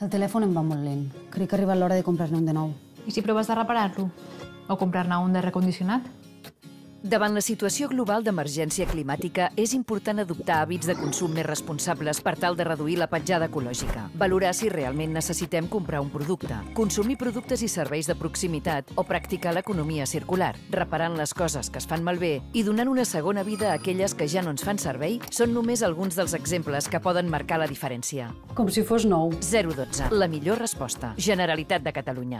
El telèfon em va molt lent. Crec que ha arribat l'hora de comprar-ne un de nou. I si proves de reparar-lo? O comprar-ne un de recondicionat? Davant la situació global d'emergència climàtica, és important adoptar hàbits de consum més responsables per tal de reduir la petjada ecològica. Valorar si realment necessitem comprar un producte, consumir productes i serveis de proximitat o practicar l'economia circular, reparant les coses que es fan malbé i donant una segona vida a aquelles que ja no ens fan servei, són només alguns dels exemples que poden marcar la diferència. Com si fos nou. 012. La millor resposta. Generalitat de Catalunya.